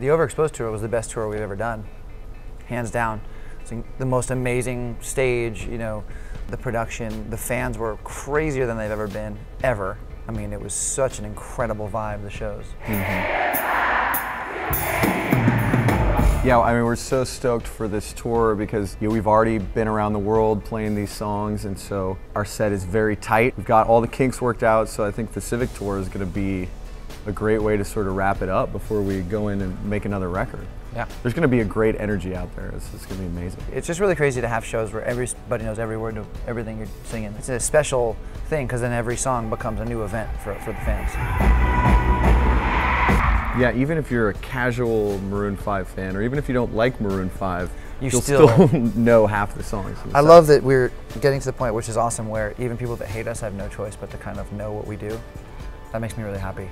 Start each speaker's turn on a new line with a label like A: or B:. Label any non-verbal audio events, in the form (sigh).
A: The Overexposed tour was the best tour we've ever done, hands down. It's the most amazing stage, you know, the production, the fans were crazier than they've ever been, ever. I mean, it was such an incredible vibe, the shows. Mm-hmm.
B: Yeah, I mean, we're so stoked for this tour because you know, we've already been around the world playing these songs, and so our set is very tight. We've got all the kinks worked out, so I think the Civic Tour is going to be a great way to sort of wrap it up before we go in and make another record.
A: Yeah.
B: There's going to be a great energy out there. It's, it's going to be amazing.
A: It's just really crazy to have shows where everybody knows every word of everything you're singing. It's a special thing because then every song becomes a new event for, for the fans.
B: Yeah, even if you're a casual Maroon 5 fan, or even if you don't like Maroon 5,
A: You
B: will
A: still-
B: still, (laughs) know half the songs.
A: I love that we're getting to the point, which is awesome, where even people that hate us have no choice but to kind of know what we do. That makes me really happy.